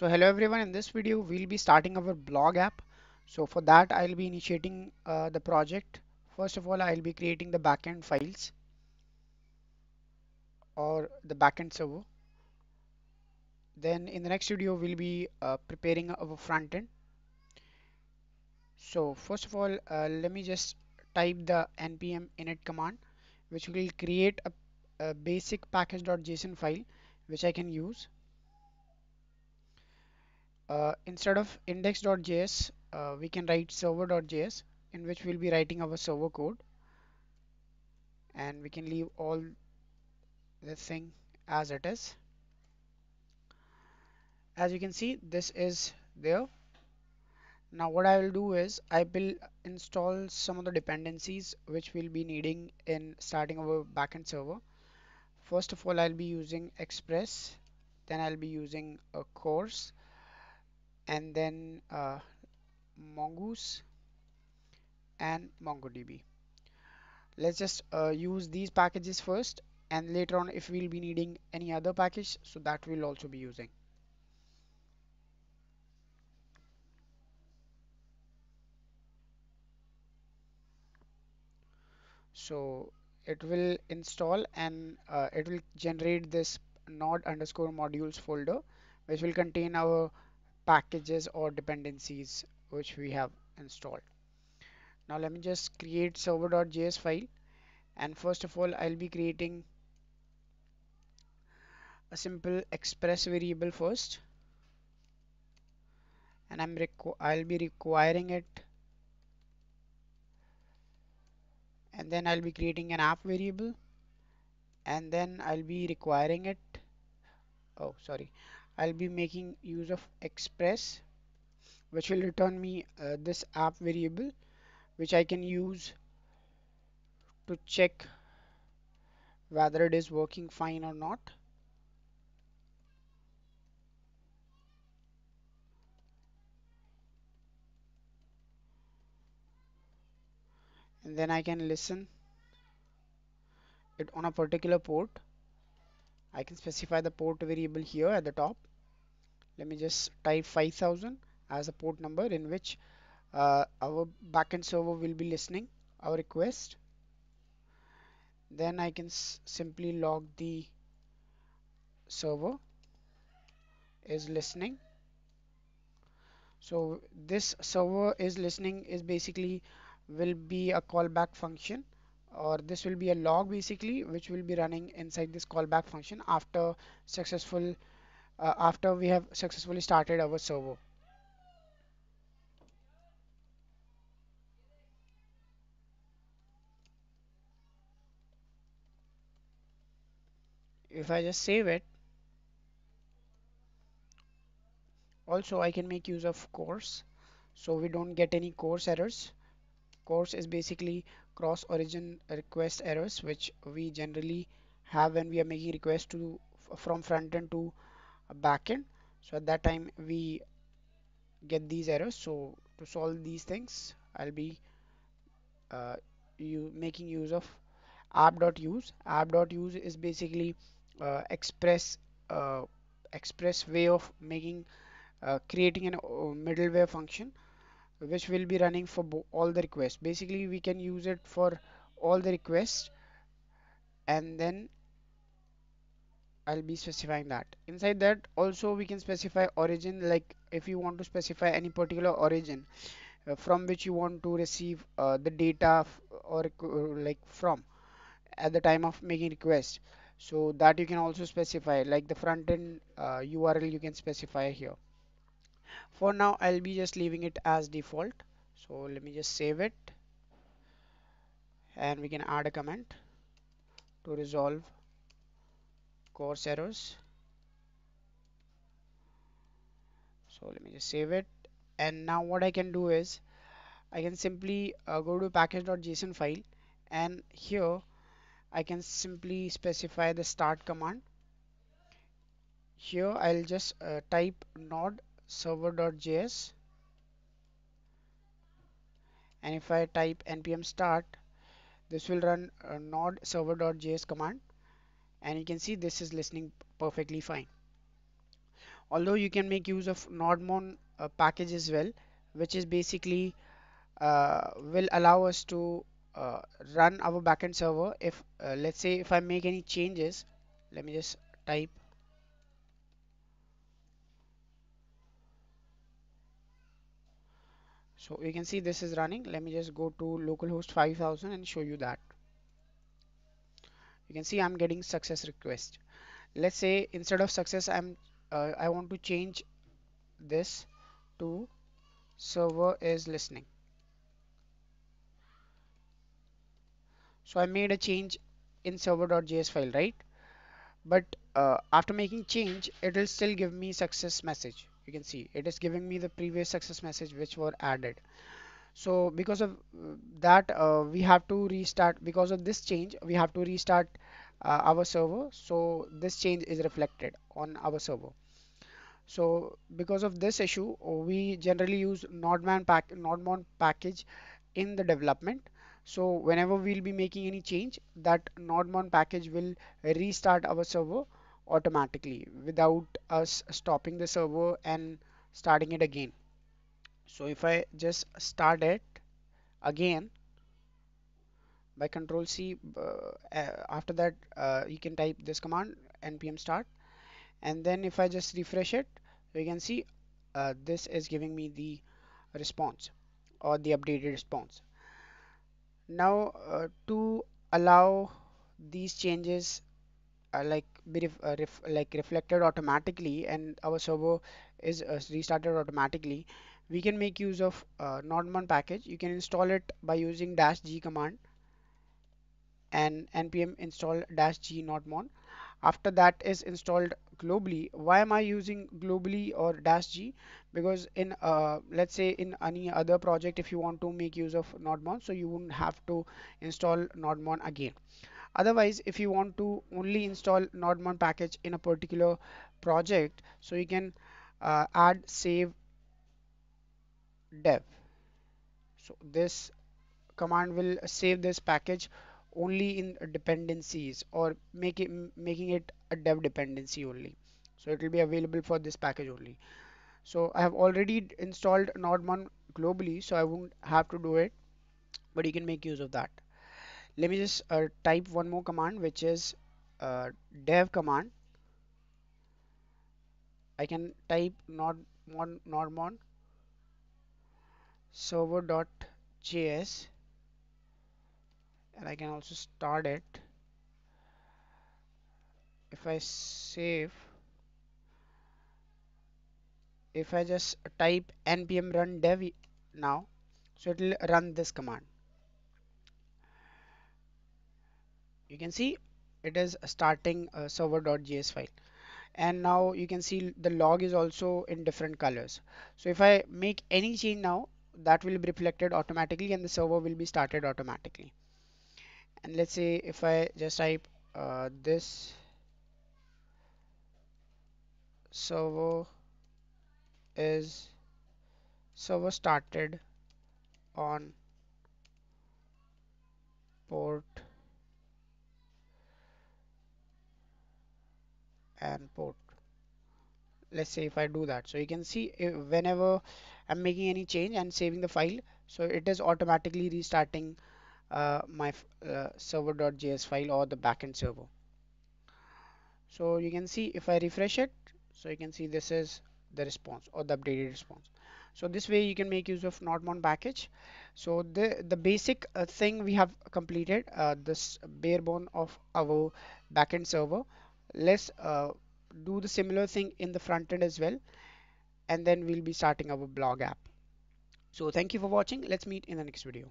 So hello everyone, in this video we'll be starting our blog app. So for that I'll be initiating uh, the project. First of all I'll be creating the backend files or the backend server. Then in the next video we'll be uh, preparing our front end. So first of all uh, let me just type the npm init command which will create a, a basic package.json file which I can use uh, instead of index.js uh, we can write server.js in which we'll be writing our server code. And we can leave all this thing as it is. As you can see this is there. Now what I will do is I will install some of the dependencies which we'll be needing in starting our backend server. First of all I'll be using express. Then I'll be using a cors and then uh, mongoose and mongodb. Let's just uh, use these packages first and later on if we'll be needing any other package so that we'll also be using. So it will install and uh, it will generate this node underscore modules folder which will contain our packages or dependencies which we have installed. Now let me just create server.js file. And first of all I'll be creating a simple express variable first. And I'm I'll be requiring it. And then I'll be creating an app variable. And then I'll be requiring it. Oh sorry I'll be making use of express which will return me uh, this app variable which I can use to check whether it is working fine or not. And then I can listen it on a particular port I can specify the port variable here at the top. Let me just type 5000 as a port number in which uh, our backend server will be listening our request. Then I can simply log the server is listening. So this server is listening is basically will be a callback function or this will be a log basically which will be running inside this callback function after successful uh, after we have successfully started our server. If I just save it, also I can make use of cors so we don't get any CORS errors. CORS is basically cross origin request errors which we generally have when we are making requests to from front end to a backend so at that time we get these errors. So to solve these things I'll be uh, you making use of app.use app.use is basically uh, express uh, express way of making uh, creating an uh, middleware function which will be running for all the requests. Basically we can use it for all the requests and then I'll be specifying that. Inside that also we can specify origin like if you want to specify any particular origin uh, from which you want to receive uh, the data or like from at the time of making request. So that you can also specify like the front end uh, URL you can specify here for now I'll be just leaving it as default. So let me just save it. And we can add a comment to resolve CORS errors. So let me just save it. And now what I can do is I can simply uh, go to package.json file. And here I can simply specify the start command. Here I'll just uh, type node server.js and if I type npm start this will run uh, node server.js command. And you can see this is listening perfectly fine. Although you can make use of nodemon uh, package as well which is basically uh, will allow us to uh, run our backend server if uh, let's say if I make any changes let me just type so you can see this is running. Let me just go to localhost 5000 and show you that. You can see I'm getting success request. Let's say instead of success I'm uh, I want to change this to server is listening. So I made a change in server.js file right? But uh, after making change it will still give me success message you can see. It is giving me the previous success message which were added. So because of uh, that uh, we have to restart because of this change we have to restart uh, our server. So this change is reflected on our server. So because of this issue we generally use nodemon pack package in the development. So whenever we'll be making any change that nodemon package will restart our server automatically without us stopping the server and starting it again. So if I just start it again by control C uh, after that uh, you can type this command npm start. And then if I just refresh it you can see uh, this is giving me the response or the updated response. Now uh, to allow these changes uh, like be ref, uh, ref, like reflected automatically and our server is uh, restarted automatically we can make use of uh, nodemon package. You can install it by using dash g command and npm install dash g nodemon after that is installed globally. Why am I using globally or dash G? Because in uh, let's say in any other project if you want to make use of nodemon so you wouldn't have to install nodemon again otherwise if you want to only install nodemon package in a particular project so you can uh, add save dev. So this command will save this package only in dependencies or make it making it a dev dependency only. So it will be available for this package only. So I have already installed nodemon globally so I won't have to do it but you can make use of that let me just uh, type one more command which is uh, dev command. I can type nodemon nodemon server.js and I can also start it. If I save if I just type npm run dev now so it will run this command you can see it is starting a server.js file. And now you can see the log is also in different colors. So if I make any change now that will be reflected automatically and the server will be started automatically. And let's say if I just type uh, this server is server started on port and port let's say if I do that. So you can see whenever I'm making any change and saving the file. So it is automatically restarting uh, my uh, server.js file or the backend server. So you can see if I refresh it so you can see this is the response or the updated response. So this way you can make use of nodemon package. So the the basic uh, thing we have completed uh, this bare bone of our backend server let's uh, do the similar thing in the front end as well and then we'll be starting our blog app. So thank you for watching. Let's meet in the next video